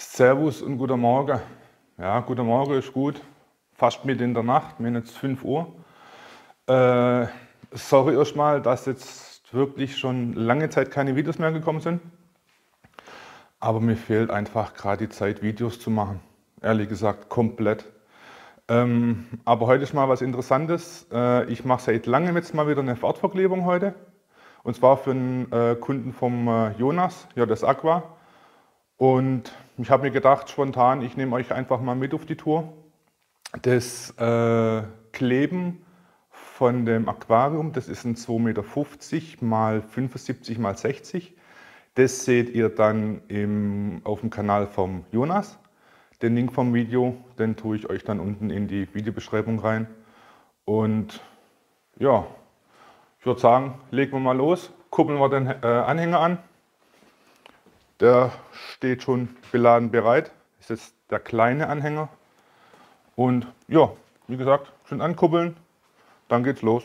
Servus und guten Morgen. Ja, guten Morgen ist gut. Fast mitten in der Nacht, haben jetzt 5 Uhr. Äh, sorry erstmal, dass jetzt wirklich schon lange Zeit keine Videos mehr gekommen sind. Aber mir fehlt einfach gerade die Zeit, Videos zu machen. Ehrlich gesagt, komplett. Ähm, aber heute ist mal was Interessantes. Äh, ich mache seit langem jetzt mal wieder eine Fahrtverklebung heute. Und zwar für einen äh, Kunden vom äh, Jonas, ja, das Aqua. Und ich habe mir gedacht, spontan, ich nehme euch einfach mal mit auf die Tour. Das äh, Kleben von dem Aquarium, das ist ein 2,50 Meter mal 75 mal 60. Das seht ihr dann im, auf dem Kanal vom Jonas. Den Link vom Video, den tue ich euch dann unten in die Videobeschreibung rein. Und ja, ich würde sagen, legen wir mal los, kuppeln wir den äh, Anhänger an. Der steht schon beladen bereit. Ist jetzt der kleine Anhänger. Und ja, wie gesagt, schön ankuppeln, dann geht's los.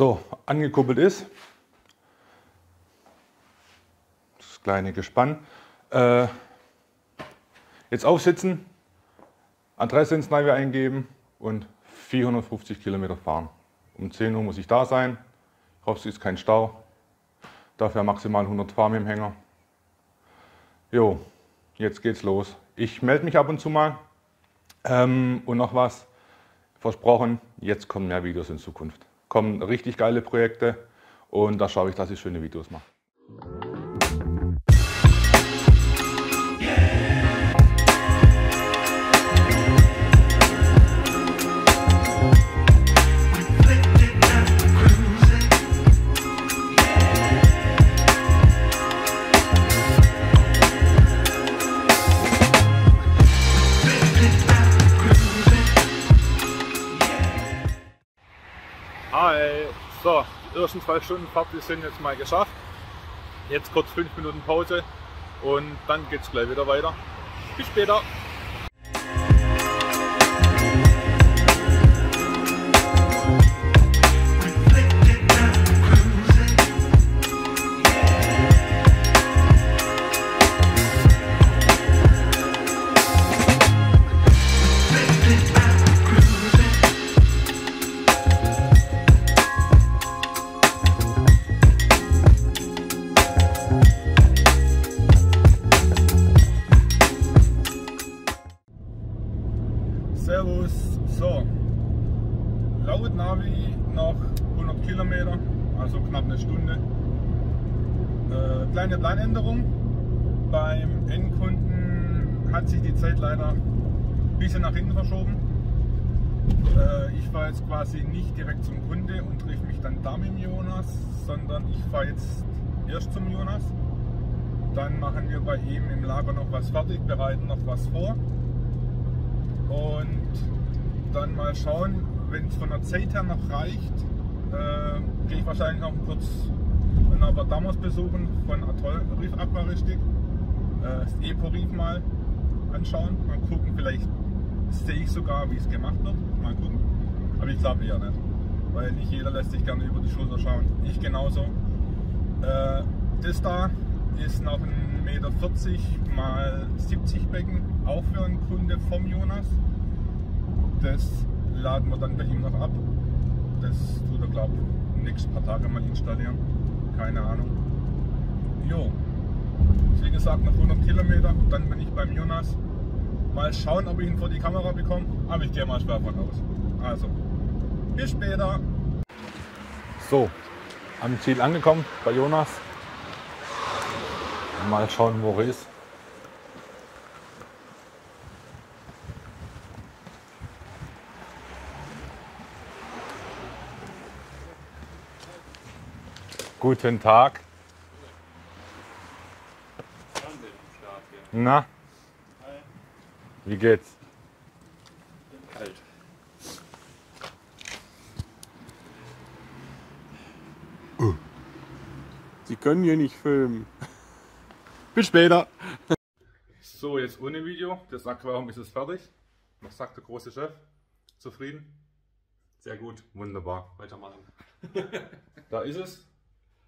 So, angekuppelt ist. Das kleine Gespann. Äh, jetzt aufsitzen, Adresse ins Navi eingeben und 450 Kilometer fahren. Um 10 Uhr muss ich da sein. Ich hoffe, es ist kein Stau. Dafür maximal 100 fahren mit dem Hänger. Jo, jetzt geht's los. Ich melde mich ab und zu mal. Ähm, und noch was, versprochen, jetzt kommen mehr Videos in Zukunft kommen richtig geile Projekte und da schaue ich, dass ich schöne Videos mache. So, die ersten zwei Stunden Fahrt sind jetzt mal geschafft. Jetzt kurz fünf Minuten Pause und dann geht es gleich wieder weiter. Bis später. Servus. So, laut Navi noch 100 Kilometer, also knapp eine Stunde. Äh, kleine Planänderung. Beim Endkunden hat sich die Zeit leider ein bisschen nach hinten verschoben. Äh, ich fahre jetzt quasi nicht direkt zum Kunde und treffe mich dann da mit Jonas, sondern ich fahre jetzt erst zum Jonas. Dann machen wir bei ihm im Lager noch was fertig, bereiten noch was vor und dann mal schauen, wenn es von der Zeit her noch reicht, äh, gehe ich wahrscheinlich noch kurz einen Abadamos besuchen von Atoll Reef Aquaristik. Äh, das Epo Reef mal anschauen, mal gucken, vielleicht sehe ich sogar, wie es gemacht wird. Mal gucken. Aber ich glaube eher nicht. Weil nicht jeder lässt sich gerne über die Schulter schauen. Ich genauso. Äh, das da ist noch ein Meter 40 mal 70 Becken, auch für einen Kunde vom Jonas. Das laden wir dann bei ihm noch ab. Das tut er, glaube ich, nächsten paar Tage mal installieren. Keine Ahnung. Jo, wie gesagt, noch 100 Kilometer, dann bin ich beim Jonas. Mal schauen, ob ich ihn vor die Kamera bekomme, aber ich gehe mal schwer von aus. Also, bis später. So, am Ziel angekommen bei Jonas. Mal schauen, wo er ist. Guten Tag. Na? Wie geht's? Kalt. Sie können hier nicht filmen. Bis später. So, jetzt ohne Video. Das Aquarium ist jetzt fertig. Was sagt der große Chef? Zufrieden? Sehr gut. Wunderbar. Weitermachen. Da ist es.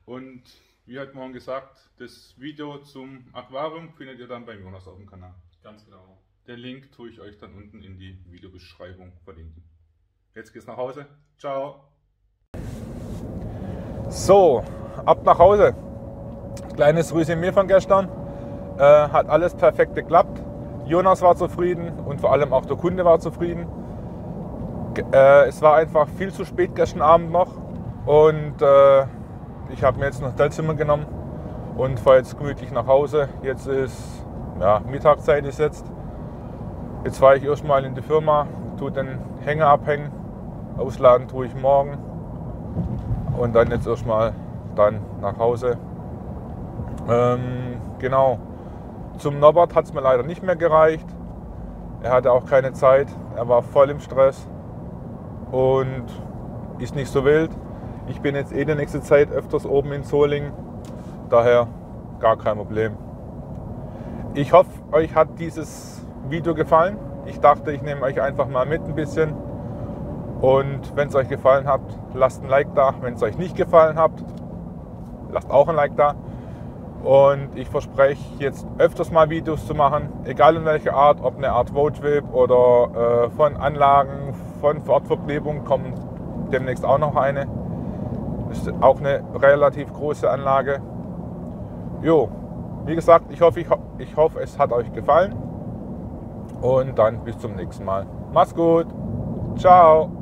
Und wie hat morgen gesagt, das Video zum Aquarium findet ihr dann beim Jonas auf dem Kanal. Ganz genau. Den Link tue ich euch dann unten in die Videobeschreibung verlinken. Jetzt geht's nach Hause. Ciao. So, ab nach Hause. Kleines Resümee von gestern. Äh, hat alles perfekt geklappt. Jonas war zufrieden und vor allem auch der Kunde war zufrieden. Äh, es war einfach viel zu spät gestern Abend noch und äh, ich habe mir jetzt ein Hotelzimmer genommen und fahre jetzt gemütlich nach Hause. Jetzt ist ja, Mittagszeit ist jetzt. Jetzt fahre ich erstmal in die Firma, tue den Hänger abhängen, ausladen tue ich morgen und dann jetzt erstmal dann nach Hause. Ähm, genau. Zum Norbert hat es mir leider nicht mehr gereicht. Er hatte auch keine Zeit. Er war voll im Stress und ist nicht so wild. Ich bin jetzt eh die nächste Zeit öfters oben in Solingen. Daher gar kein Problem. Ich hoffe, euch hat dieses Video gefallen. Ich dachte, ich nehme euch einfach mal mit ein bisschen. Und wenn es euch gefallen hat, lasst ein Like da. Wenn es euch nicht gefallen hat, lasst auch ein Like da. Und ich verspreche jetzt öfters mal Videos zu machen, egal in welcher Art, ob eine Art Vote-Web oder äh, von Anlagen, von Fortverklebung kommt demnächst auch noch eine. Ist auch eine relativ große Anlage. Jo, wie gesagt, ich hoffe, ich, ho ich hoffe, es hat euch gefallen. Und dann bis zum nächsten Mal. Macht's gut. Ciao.